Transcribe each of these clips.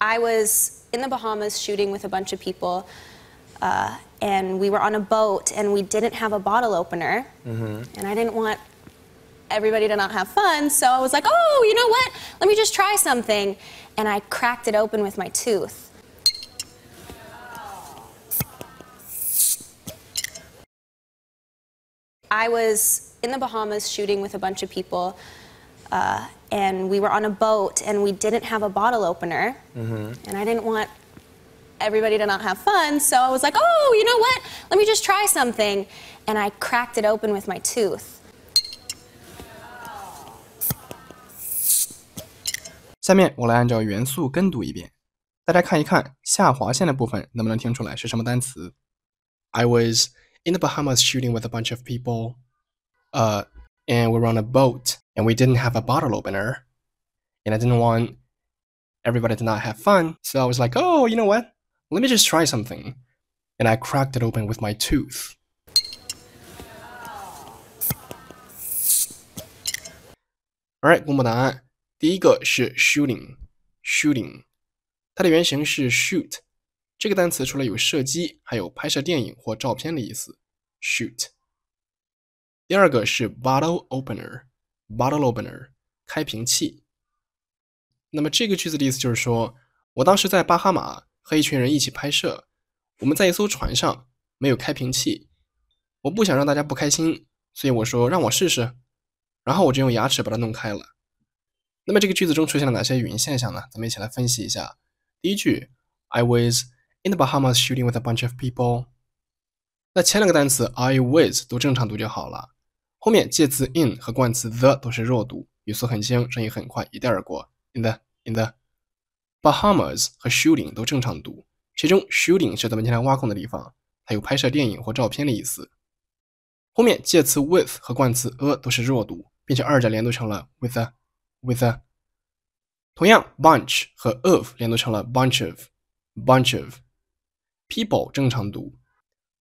I was in the Bahamas shooting with a bunch of people, uh, and we were on a boat, and we didn't have a bottle opener, and I didn't want everybody to not have fun, so I was like, oh, you know what? Let me just try something. And I cracked it open with my tooth. I was in the Bahamas shooting with a bunch of people, uh, and we were on a boat, and we didn't have a bottle opener, and I didn't want everybody to not have fun, so I was like, oh, you know what? Let me just try something. And I cracked it open with my tooth. 下面我来按照元素跟读一遍，大家看一看下划线的部分能不能听出来是什么单词。I was in the Bahamas shooting with a bunch of people, uh, and we were on a boat, and we didn't have a bottle opener, and I didn't want everybody to not have fun, so I was like, oh, you know what? Let me just try something, and I cracked it open with my tooth. Alright，公布答案。第一个是 shooting，shooting，它的原型是 shoot，这个单词除了有射击，还有拍摄电影或照片的意思。shoot。 第二个是 bottle opener，bottle opener，开瓶器。那么这个句子的意思就是说，我当时在巴哈马和一群人一起拍摄，我们在一艘船上没有开瓶器，我不想让大家不开心，所以我说让我试试，然后我就用牙齿把它弄开了。那么这个句子中出现了哪些语音现象呢？咱们一起来分析一下。第一句，I was in the Bahamas shooting with a bunch of people。那前两个单词 I was 都正常读就好了，后面介词 in 和冠词 the 都是弱读，语速很轻，声音很快，一带而过。In the in the Bahamas 和 shooting 都正常读，其中 shooting 是咱们今天挖空的地方，它有拍摄电影或照片的意思。后面介词 with 和冠词 a 都是弱读，并且二者连读成了 with a。with a。同样，bunch 和 of 连读成了 bunch of bunch of。people 正常读，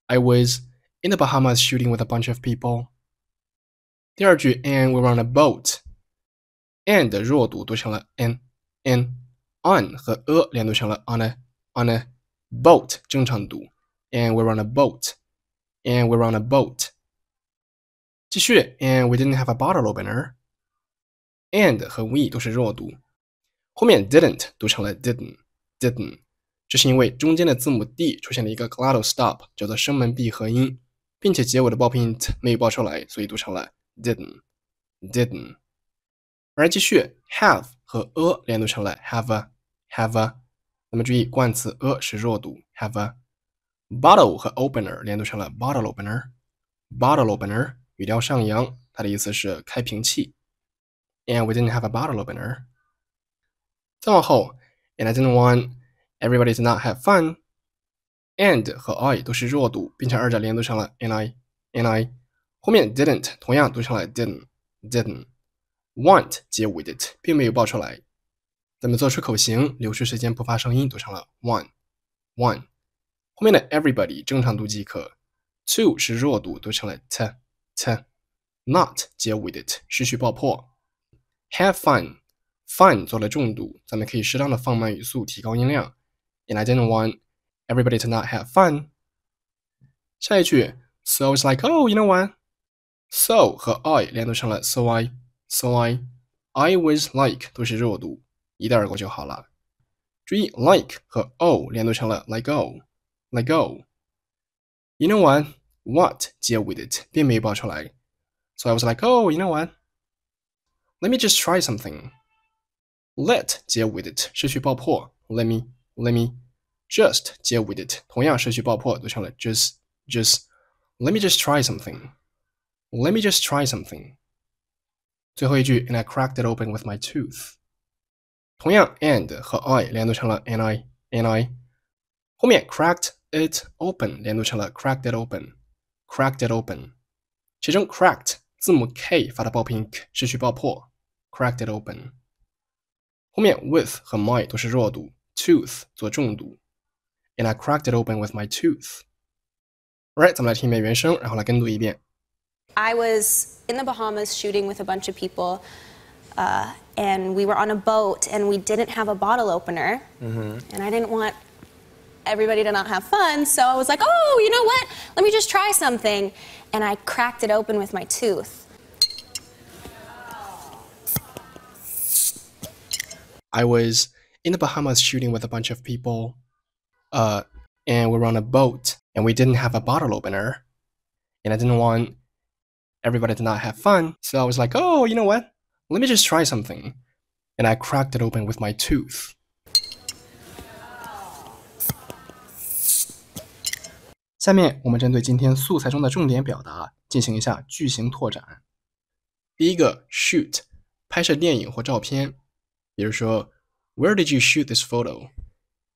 I was in the Bahamas shooting with a bunch of people。 第二句，and we were on a boat。and 弱读读成了 an an on 和 a 连读成了 on a on a boat 正常读，and we were on a boat and we were on a boat。继续，and we didn't have a bottle opener。and 和 we 都是弱读，后面 didn't 读成了 didn't didn't，这是因为中间的字母 d 出现了一个 glottal stop，叫做声门闭合音，并且结尾的爆破音 t 没有爆出来，所以读成了 didn't didn't。而继续 have 和 a 连读成了 have a have a，那么注意冠词 a 是弱读 have a。bottle 和 opener 连读成了 bottle opener bottle opener，语调上扬，它的意思是开瓶器。and we didn't have a bottle opener. 再往后，and I didn't want everybody to not have fun. and 和 I 都是弱读，并且二者连读成了 and I and I。 后面 didn't 同样读成了 didn't didn't。want 接 with it 并没有爆出来，咱们做出口型，留出时间不发声音，读成了 one one。后面的 everybody 正常读即可，to 是弱读，读成了 t t。not 接 with it 失去爆破。have fun, fun 做了重读，咱们可以适当的放慢语速，提高音量。And I didn't want everybody to not have fun。下一句，So I was like, oh, you know what? So 和 I 连读成了 so I, so I, I was like 都是弱读，一带而过就好了。注意，like 和 o 连读成了 like o, like o。You know what? What 接 with it 并没有爆出来，So I was like, oh, you know what? Let me just try something. Let 接 with it 失去爆破，Let me let me just 接 with it 同样失去爆破，读成了 just just. Let me just try something. Let me just try something. 最后一句，and I cracked it open with my tooth. 同样，and 和 I 连读成了 and I and I，后面 cracked it open 连读成了 cracked it open cracked it open，其中 cracked 字母 k 发的爆拼 k 失去爆破。cracked it open。后面 with 和 my 都是弱读，tooth 做重读。And I cracked it open with my tooth. Alright，咱们来听一遍原声，然后来跟读一遍。 I was in the Bahamas shooting with a bunch of people, uh, and we were on a boat and we didn't have a bottle opener. And I didn't want everybody to not have fun, so I was like, oh, you know what? Let me just try something. And I cracked it open with my tooth. I was in the Bahamas shooting with a bunch of people, uh, and we were on a boat, and we didn't have a bottle opener, and I didn't want everybody to not have fun, so I was like, oh, you know what? Let me just try something, and I cracked it open with my tooth. 下面我们针对今天素材中的重点表达进行一下句型拓展。第一个，shoot，拍摄电影或照片。比如说，Where did you shoot this photo？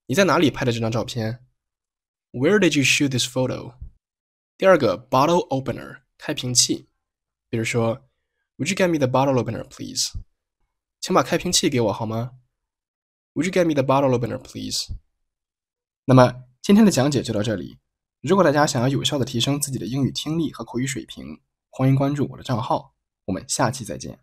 你在哪里拍的这张照片？Where did you shoot this photo？第二个，bottle opener，开瓶器。 比如说，Would you get me the bottle opener, please？请把开瓶器给我好吗？Would you get me the bottle opener, please？那么今天的讲解就到这里。如果大家想要有效的提升自己的英语听力和口语水平，欢迎关注我的账号。我们下期再见。